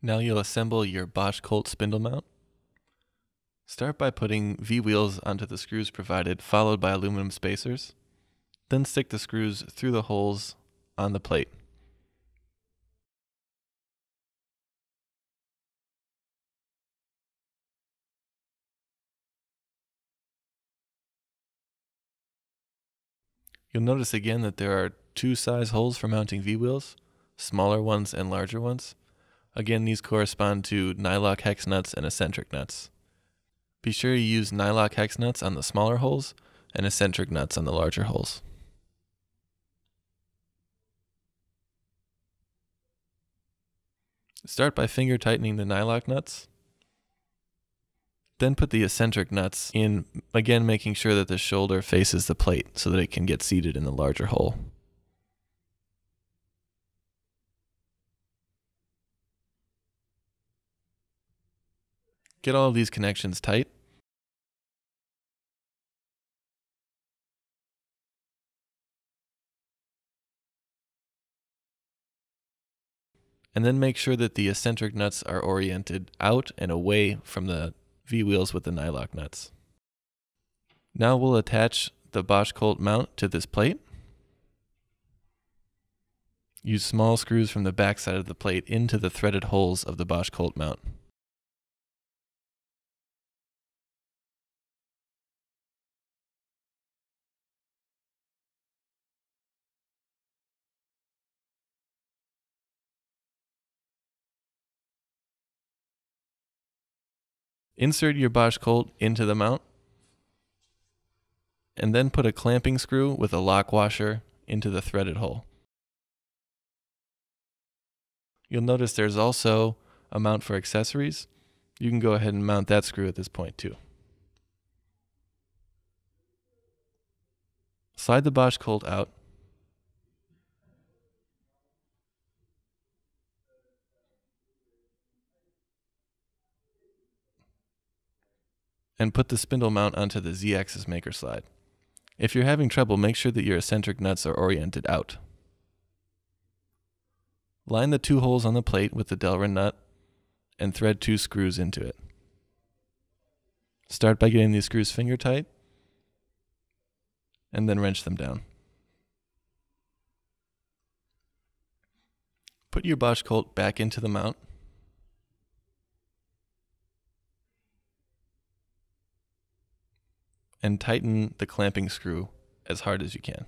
Now you'll assemble your Bosch Colt spindle mount. Start by putting V-wheels onto the screws provided, followed by aluminum spacers. Then stick the screws through the holes on the plate. You'll notice again that there are two size holes for mounting V-wheels, smaller ones and larger ones. Again, these correspond to nylock hex nuts and eccentric nuts. Be sure you use nylock hex nuts on the smaller holes and eccentric nuts on the larger holes. Start by finger tightening the nylock nuts. Then put the eccentric nuts in, again making sure that the shoulder faces the plate so that it can get seated in the larger hole. Get all of these connections tight. And then make sure that the eccentric nuts are oriented out and away from the V-wheels with the nylock nuts. Now we'll attach the Bosch Colt mount to this plate. Use small screws from the back side of the plate into the threaded holes of the Bosch Colt mount. Insert your Bosch Colt into the mount and then put a clamping screw with a lock washer into the threaded hole. You'll notice there's also a mount for accessories. You can go ahead and mount that screw at this point too. Slide the Bosch Colt out and put the spindle mount onto the Z-axis maker slide. If you're having trouble, make sure that your eccentric nuts are oriented out. Line the two holes on the plate with the Delrin nut and thread two screws into it. Start by getting these screws finger tight and then wrench them down. Put your Bosch Colt back into the mount and tighten the clamping screw as hard as you can.